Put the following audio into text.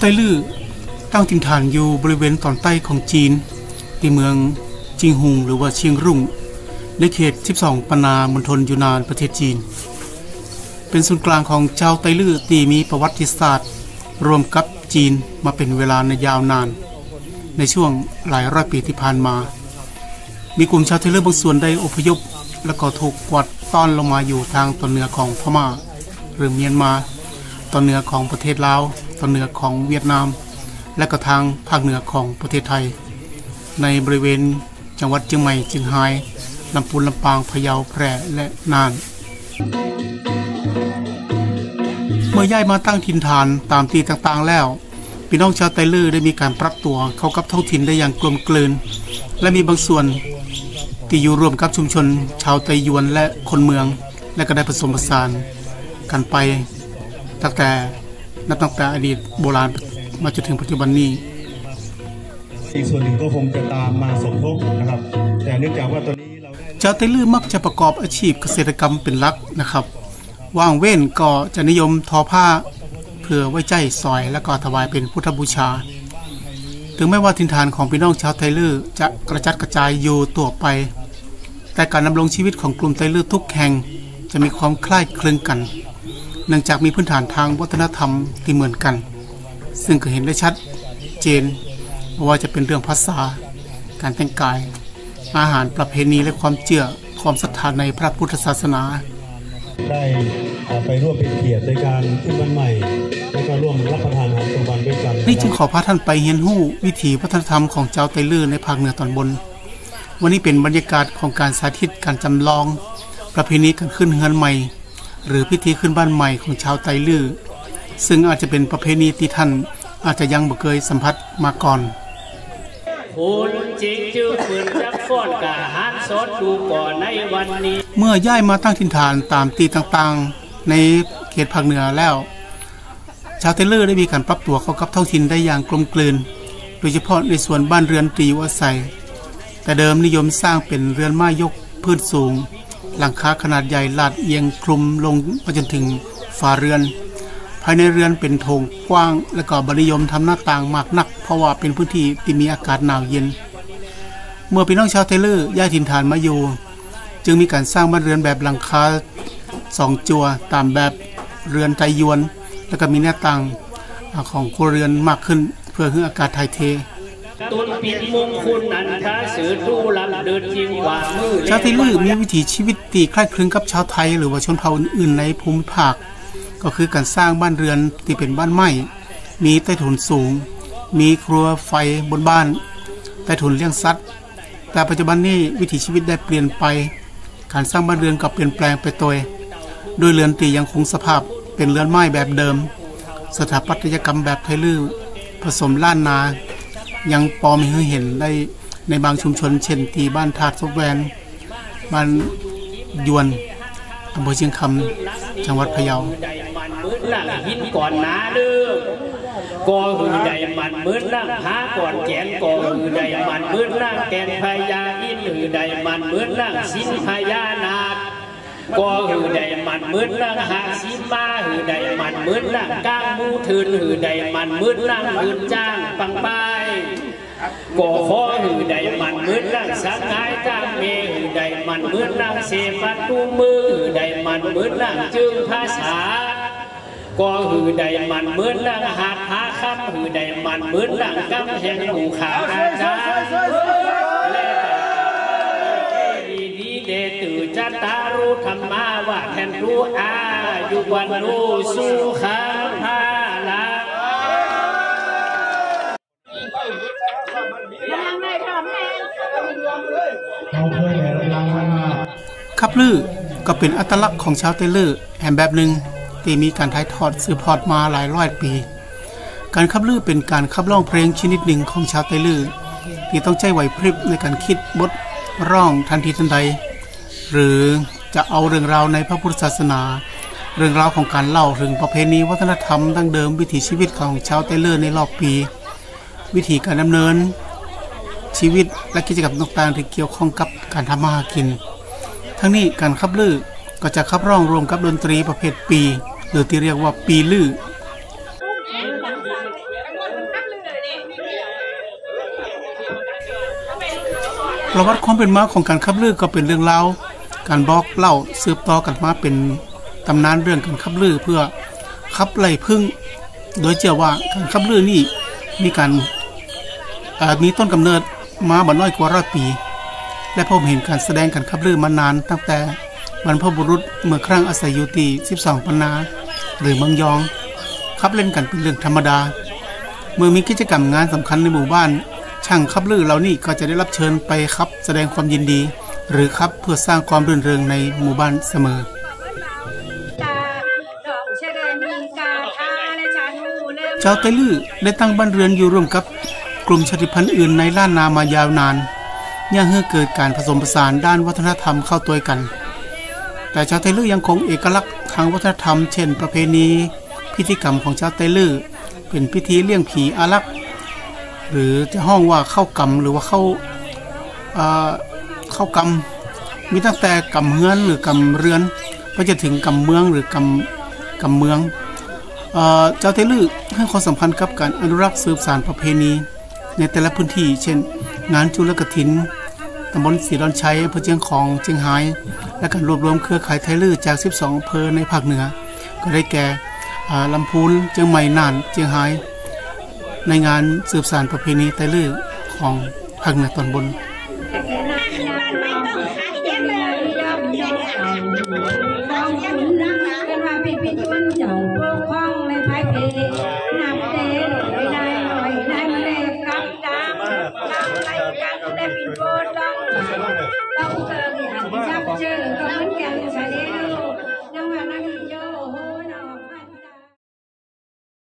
ไต้ลื้อตั้งถิ่นฐานอยู่บริเวณตอนใต้ของจีนที่เมืองจิงหุงหรือว่าเชียงรุ่ง ในเขต 12 ปนามณฑลยูนานประเทศจีน เป็นศูนย์กลางของชาวไต้ลื้อที่มีประวัติศาสตร์ รวมกับจีนมาเป็นเวลาในยาวนาน ในช่วงหลายร้อยปีที่ผ่านมา มีกลุ่มชาวไทเลอร์บางส่วนได้อพยพ และก็ถูกกวาดต้อนลงมาอยู่ทางตอนเหนือของพม่าหรือเมียนมา ตอนเหนือของประเทศลาว ตอนเหนือของเวียดนาม และก็ทางภาคเหนือของประเทศไทย ในบริเวณจังหวัดเชียงใหม่เชียงรายลำพูนลำปางพะเยาแพร่และน่าน เมื่อย้ายมาตั้งถิ่นฐานตามที่ต่างๆแล้วพี่น้องชาวไตลื้อได้มีการปรับตัวเข้ากับท้องถิ่นได้อย่างกลมกลืน และมีบางส่วนที่อยู่รวมกับชุมชน ชาวไตยวนและคนเมือง และก็ได้ผสมผสานกันไป ตั้งแต่นับตั้งแต่อดีตโบราณมาจนถึงปัจจุบันนี้ อีกส่วนหนึ่งก็คงจะตามมาสมทบนะครับ แต่เนื่องจากว่าตอนนี้เราได้ชาวไตลื้อมักจะประกอบอาชีพเกษตรกรรมเป็นหลักนะครับว่างเว้นก็จะนิยมทอผ้าเพื่อไว้ใจซอยและก็ถวายเป็นพุทธบูชา ถึงแม้ว่าถิ่นฐานของพี่น้องชาวไทลื้อจะกระจัดกระจายอยู่ตัวไป แต่การดำรงชีวิตของกลุ่มไทลื้อทุกแห่งจะมีความคล้ายคลึงกัน เนื่องจากมีพื้นฐานทางวัฒนธรรมที่เหมือนกัน ซึ่งก็เห็นได้ชัดเจนไม่ว่าจะเป็นเรื่องภาษา การแต่งกาย อาหารประเพณีและความเชื่อความศรัทธาในพระพุทธศาสนา ได้เอ่อไปร่วมเป็นเกียรติในการขึ้นวันใหม่แล้วก็ร่วมรับประทานอาหารกลางวันด้วยกันนี่จึงขอพาท่านไปเรียนรู้วิถีวัฒนธรรมของเจ้าไตลื้อในภาคเหนือตอนบน วันนี้เป็นบรรยากาศของการสาธิตการจำลอง ประเพณีการขึ้นเฮือนใหม่ หรือพิธีขึ้นบ้านใหม่ของชาวไตลื้อซึ่งอาจจะเป็นประเพณีที่ท่านอาจจะยังบ่เคยสัมผัสมาก่อนคุณจริงจื้อปืนจักฟ้อนกะหารสดดูก่อนในวันนี้ เมื่อย้ายมาตั้งถิ่นฐานตามตีต่างๆ ในเขตภาคเหนือแล้ว ชาวไทลื้อได้มีการปรับตัวเข้ากับท้องถิ่นได้อย่างกลมกลืน โดยเฉพาะในส่วนบ้านเรือนที่อยู่อาศัย แต่เดิมนิยมสร้างเป็นเรือนไม้ยกพื้นสูง หลังคาขนาดใหญ่ลาดเอียงคลุมลงมาจนถึงฝาเรือน ภายในเรือนเป็นโถงกว้าง และก็บ่นิยมทำหน้าต่างมากนัก เพราะว่าเป็นพื้นที่ที่มีอากาศหนาวเย็น เมื่อพี่น้องชาวไทลื้อย้ายถิ่นฐานมาอยู่ จึงมีการสร้างบ้านเรือนแบบหลังคาสองจัวตามแบบเรือนไทยวน แล้วก็มีหน้าต่างของครัวเรือนมากขึ้นเพื่อให้อากาศถ่ายเท ตุนปิดมงคุณนันทาสือตู้ลำเดินจริงว่ามือชาวไทลื้อมีวิถีชีวิตที่คล้ายคลึงกับชาวไทย หรือว่าชนเผ่าอื่นๆในภูมิภาค ก็คือการสร้างบ้านเรือนที่เป็นบ้านไม้มีใต้ถุนสูง มีครัวไฟบนบ้าน ใต้ถุนเลี้ยงสัตว์ แต่ปัจจุบันนี้วิถีชีวิตได้เปลี่ยนไป การสร้างบ้านเรือนก็เปลี่ยนแปลงไปโดยโดยเรือนตียังคงสภาพเป็นเรือนไม้แบบเดิม สถาปัตยกรรมแบบไทลื้อผสมล้านนา ยังปอมให้เห็นได้ในบางชุมชน เช่นที่บ้านทาดซบแวนบ้านยวนอำเภอเชียงคำจังหวัดพะเยาใดมันมืดล่างหินก่อนนาเด้อก็หือใดมันมืดล่างหาก่อนแขนก็หือใดมันมืดล่างแกนพญาอินหือใดมันมืดล่างสินพญานาค ก็หือใดมันมืดล่างหาสิมาหือใดมันมืดล่างก้างมูทืนหือใดมันมืดล่างหืนจ้างปังปายก็ขอหือใดมันมืดล่างสังายจ้างเมหือใดมันมืดล่างเสฟัดตูมือหือใดมันมืดล่างจึงภาษาก็หือใดมันมืดล่างหาดหาคำหือใดมันมืดล่างกำแหงหูขาอาจารย์ ตือจัตตารู้ธรรมาว่าแทนรู้อายุวันรู้สู้ขาพาลาเราเคยแต่เรามาคับลือก็เป็นอัตลักษณ์ของชาวเทเลอแห่งแบบหนึ่งที่มีการถ่ายทอดสืบทอดมาหลายร้อยปี การขับลือเป็นการขับร้องเพลงชนิดหนึ่งของชาวเทเลอที่ต้องใช้ไหวพริบในการคิดบทร้องทันทีทันใด หรือจะเอาเรื่องราวในพระพุทธศาสนา เรื่องราวของการเล่าถึงประเพณีวัฒนธรรมดั้งเดิมวิถีชีวิตของชาวเตเลอร์ในรอบปี วิถีการดำเนิน ชีวิตและกิจกรรมต่างๆที่เกี่ยวข้องกับการทำมาหากิน ทั้งนี้การขับลือก็จะขับร้องรวมกับดนตรีประเภทปี หรือที่เรียกว่าปีลือประวัติความเป็นมาของการขับลือก็เป็นเรื่องเล่า การบอกเล่าสืบต่อกันมาเป็นตำนานเรื่องการขับลือเพื่อขับไล่พึ่ง โดยเชื่อว่าการขับลือนี่มีการอ่อมีต้นกำเนิดมาบ่น้อยกว่าร้อยปี และพบเห็นการแสดงการขับลือมานานตั้งแต่บรรพบุรุษเมื่อครั้งอาศัยอยู่ที่12ปันนา หรือเมืองยองขับเล่นกันเป็นเรื่องธรรมดา เมื่อมีกิจกรรมงานสำคัญในหมู่บ้าน ช่างขับลือเหล่านี้ก็จะได้รับเชิญไปครับแสดงความยินดี หรือครับเพื่อสร้างความรื่นเริงในหมู่บ้านเสมอตาดอกชะเดมีกาทาและชานูเริ่มชาวไตลื้อได้ตั้งบ้านเรือนอยู่ร่วมกับกลุ่มชาติพันธุ์อื่นในล้านนามายาวนานยังให้เกิดการผสมผสานด้านวัฒนธรรมเข้าตัวกัน แต่ชาวไตลื้อยังคงเอกลักษณ์ทางวัฒนธรรม เช่น ประเพณี พิธีกรรมของชาวไตลื้อเป็นพิธีเลี้ยงผีอารักษ์หรือจะห้องว่าเข้ากรรมหรือว่าเข้า เข้ากรรมมีตั้งแต่กำเฮือนหรือกำเรือนไปจะถึงกำเมืองหรือกำกำเมืองเอ่อเจ้าเทลือให้ความสำคัญกับการอนุรักษ์สืบสานประเพณี ในแต่ละพื้นที่ เช่น งานจุลกถินตำบลศรีดอนชัยอำเภอเชียงของเชียงหายและการรวบรวมเครือข่ายไทลือจาก 12อำเภอในภาคเหนือ ก็ได้แก่ลำพูนเชียงใหม่น่านเชียงรายในงานสืบสานประเพณีไทลือของภาคเหนือตอนบน เป็นว่าเป็นพิธีวันเจ้าปกครองในภายเพ